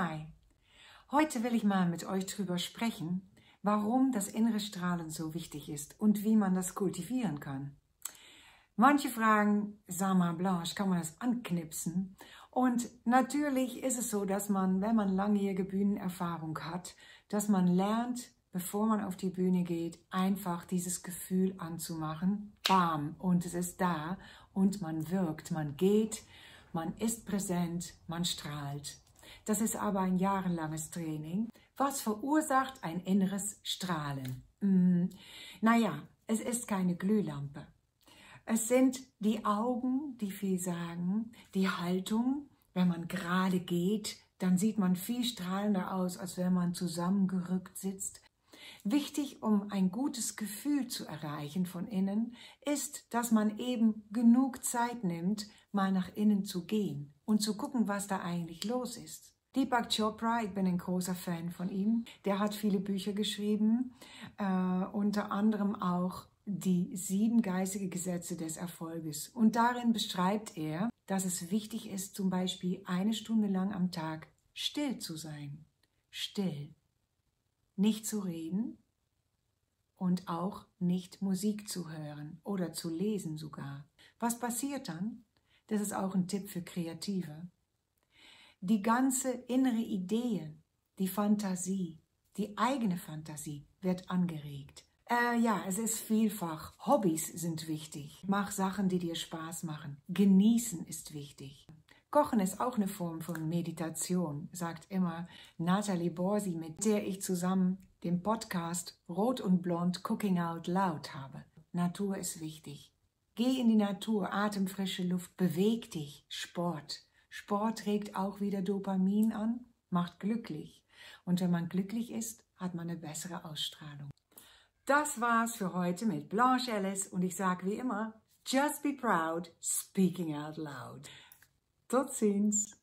Hi, heute will ich mal mit euch drüber sprechen, warum das innere Strahlen so wichtig ist und wie man das kultivieren kann. Manche fragen, Sama Blanche, kann man das anknipsen? Und natürlich ist es so, dass man, wenn man langjährige Bühnenerfahrung hat, dass man lernt, bevor man auf die Bühne geht, einfach dieses Gefühl anzumachen. Bam, und es ist da und man wirkt, man geht, man ist präsent, man strahlt. Das ist aber ein jahrelanges Training. Was verursacht ein inneres Strahlen? Hm, naja, es ist keine Glühlampe. Es sind die Augen, die viel sagen, die Haltung, wenn man gerade geht, dann sieht man viel strahlender aus, als wenn man zusammengerückt sitzt. Wichtig, um ein gutes Gefühl zu erreichen von innen, ist, dass man eben genug Zeit nimmt, mal nach innen zu gehen und zu gucken, was da eigentlich los ist. Deepak Chopra, ich bin ein großer Fan von ihm, der hat viele Bücher geschrieben, äh, unter anderem auch die sieben geistige Gesetze des Erfolges. Und darin beschreibt er, dass es wichtig ist, zum Beispiel eine Stunde lang am Tag still zu sein. Still nicht zu reden und auch nicht Musik zu hören oder zu lesen sogar. Was passiert dann? Das ist auch ein Tipp für Kreative. Die ganze innere Idee, die Fantasie, die eigene Fantasie wird angeregt. Äh, ja, es ist vielfach. Hobbys sind wichtig. Mach Sachen, die dir Spaß machen. Genießen ist wichtig. Kochen ist auch eine Form von Meditation, sagt immer Natalie Borsi, mit der ich zusammen den Podcast Rot und Blond Cooking Out Loud habe. Natur ist wichtig. Geh in die Natur, atemfrische Luft, beweg dich, Sport. Sport regt auch wieder Dopamin an, macht glücklich. Und wenn man glücklich ist, hat man eine bessere Ausstrahlung. Das war's für heute mit Blanche Ellis und ich sage wie immer, just be proud, speaking out loud. Tot ziens!